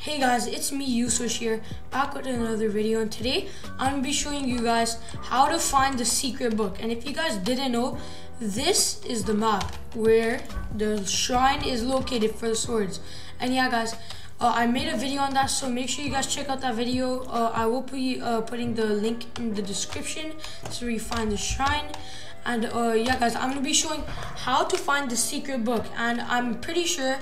Hey guys, it's me YhuSwiSSh here, back with another video and today I'm going to be showing you guys how to find the secret book. And if you guys didn't know, this is the map where the shrine is located for the swords. And yeah guys, uh, I made a video on that so make sure you guys check out that video, uh, I will be uh, putting the link in the description so you find the shrine. And uh, yeah guys, I'm going to be showing how to find the secret book and I'm pretty sure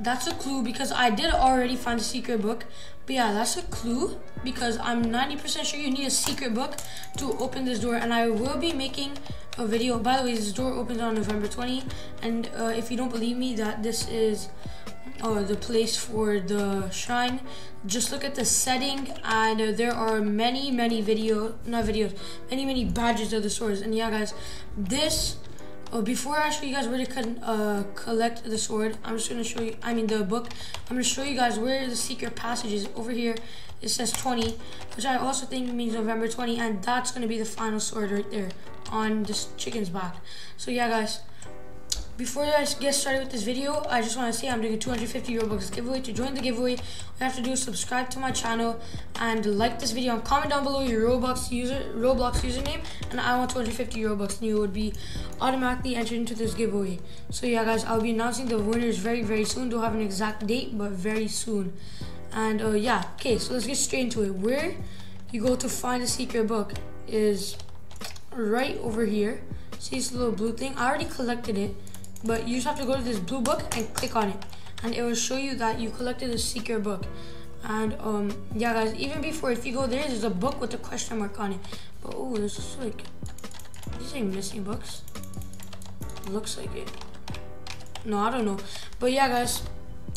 that's a clue because I did already find a secret book. But yeah, that's a clue because I'm 90% sure you need a secret book to open this door. And I will be making a video. By the way, this door opens on November 20. And uh, if you don't believe me that this is uh, the place for the shrine, just look at the setting. And uh, there are many, many video, not videos, many, many badges of the swords. And yeah, guys, this Oh, before I show you guys where to uh, collect the sword, I'm just going to show you, I mean the book, I'm going to show you guys where the secret passage is. Over here, it says 20, which I also think means November 20, and that's going to be the final sword right there on this chicken's back. So yeah, guys, before I get started with this video, I just want to say I'm doing a 250 Robux giveaway. To join the giveaway, you have to do subscribe to my channel and like this video and comment down below your Roblox user Roblox username and I want 250 Robux and you would be automatically entered into this giveaway. So yeah guys, I'll be announcing the winners very very soon. Don't have an exact date, but very soon. And uh, yeah, okay, so let's get straight into it. Where you go to find the secret book is right over here. See this little blue thing? I already collected it but you just have to go to this blue book and click on it. And it will show you that you collected a secret book. And um yeah guys even before if you go there there's a book with a question mark on it. But oh this is like these ain't missing books. Looks like it. No i don't know. But yeah guys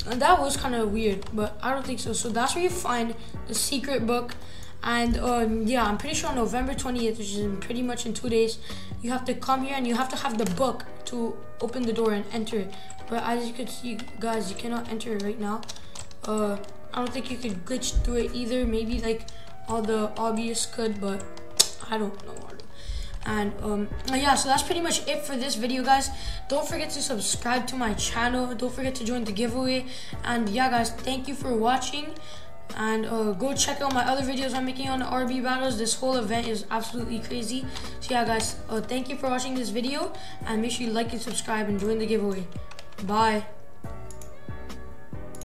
that was kind of weird but i don't think so. So that's where you find the secret book. And um, yeah, I'm pretty sure on November 20th, which is pretty much in two days, you have to come here and you have to have the book to open the door and enter it. But as you can see, guys, you cannot enter it right now. Uh, I don't think you could glitch through it either. Maybe like all the obvious could, but I don't know. And um, yeah, so that's pretty much it for this video, guys. Don't forget to subscribe to my channel. Don't forget to join the giveaway. And yeah, guys, thank you for watching and uh, go check out my other videos I'm making on the RB battles. This whole event is absolutely crazy. So yeah, guys, uh, thank you for watching this video, and make sure you like and subscribe and join the giveaway. Bye.